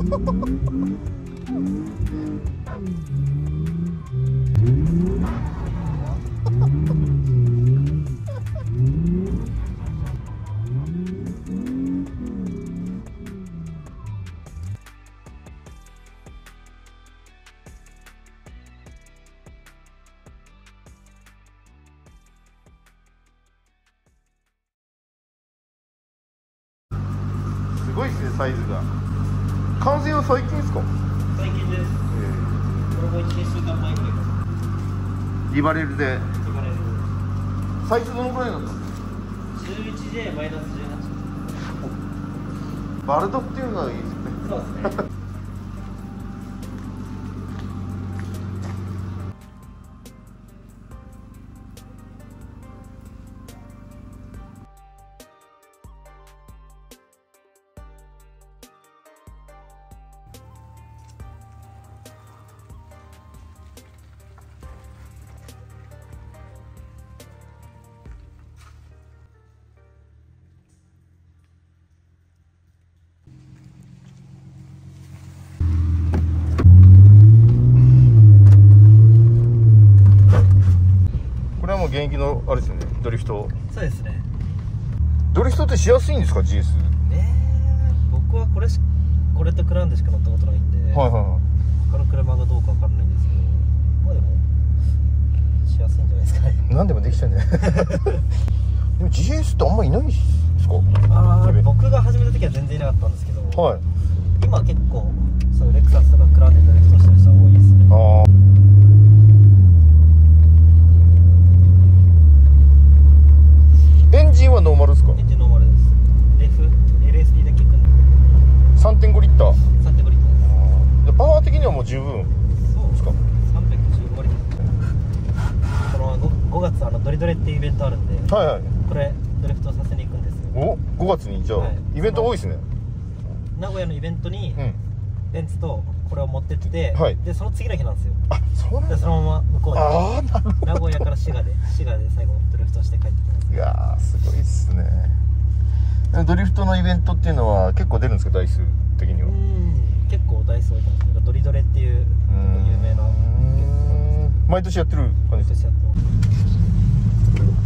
すごいですねサイズが。完成は最近ですか？最近です。これも1週間前ぐらい。かリバレルで。ら言われるサイズどのくらいだ？ったんです 11J マイナス18かバルドっていうのがいいですね。そうですね現役のあれですよねドリフト。そうですね。ドリフトってしやすいんですか GS えー、僕はこれしこれとクラウンでしか乗ったことないんで、はいはいはい。他の車がどうかわからないんですけどまあでもしやすいんじゃないですかね。何でもできちゃうんじゃない？でも GS ってあんまいないですか？あ僕が始めた時は全然いなかったんですけど、はい。今結構そうレクサスとかクラウンでドリフトしてる人多いですね。ああエンジンはノーマルですかエンジンノーマルですレフ LSD だけ組んで3.5リッター3.5リッターでパワー的にはもう十分ですそうですか315リッターこの 5, 5月あのドリドレっていうイベントあるんではいはい。これドリフトさせに行くんですよ。お5月にじゃあ、はい。イベント多いですね。名古屋のイベントにうん。レンツとこれを持ってって、はい。でその次の日なんですよ。あそうなんだ。でそのまま向こうああなるほで名古屋から滋賀で滋賀で最後ドリフトして帰ってきますどいやーすごいっすね。ドリフトのイベントっていうのは結構出るんですか台数的には？うん結構ダイソーいたんですなんかドリドレっていう有名な。毎年やってる感じです年やってます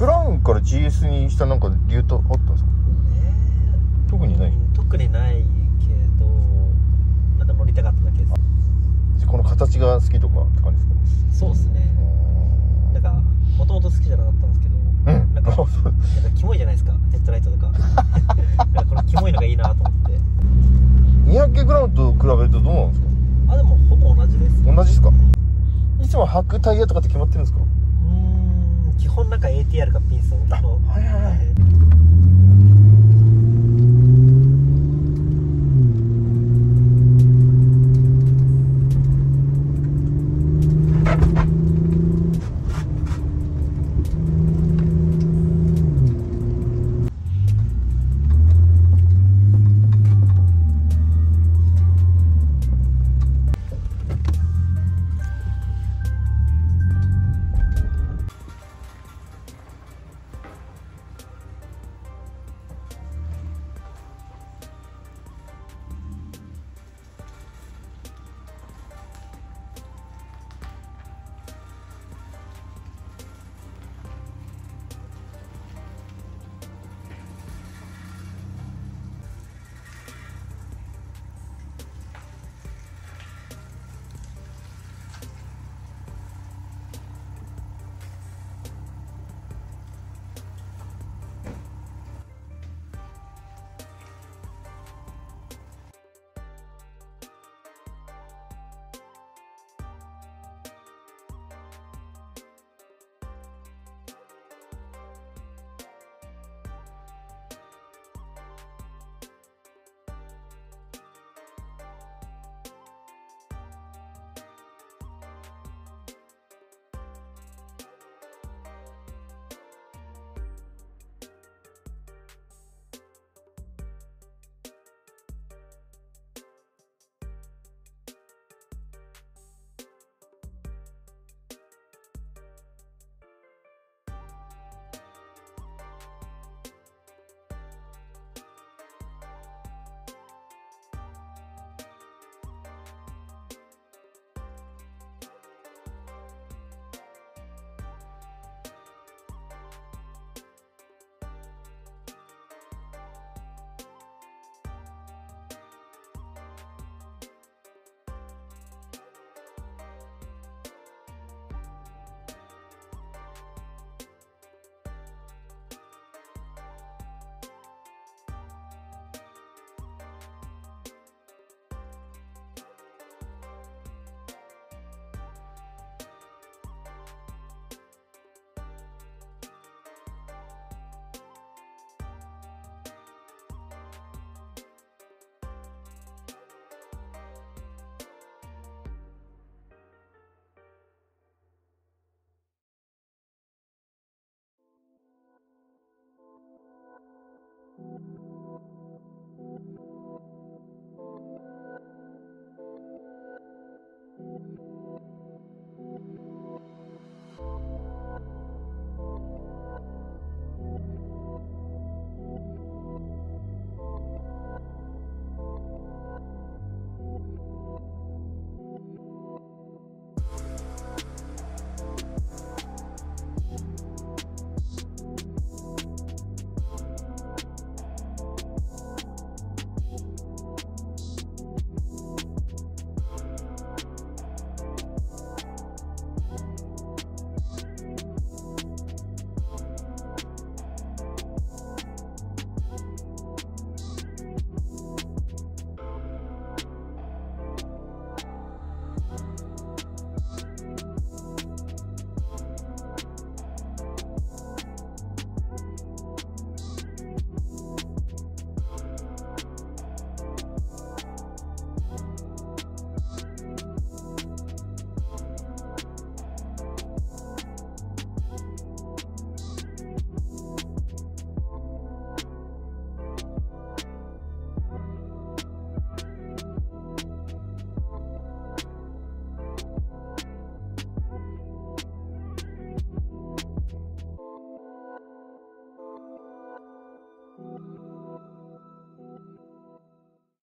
クラウンから GS にしたなんか理由とあったんですか？え特にない。ー特にないけどなんか乗りたかっただけです。この形が好きとかって感じですか？そうですね。なんかもともと好きじゃなかったんですけどうん。なんかキモいじゃないですか？ヘッドライトとか。なんかこのキモいのがいいなと思って。200系グラウンドと比べるとどうなんですか？あでもほぼ同じです。う同じですか？いつも履くタイヤとかって決まってるんですか？基本なんか ATR かピンソンのはいはい。はい